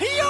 Yo!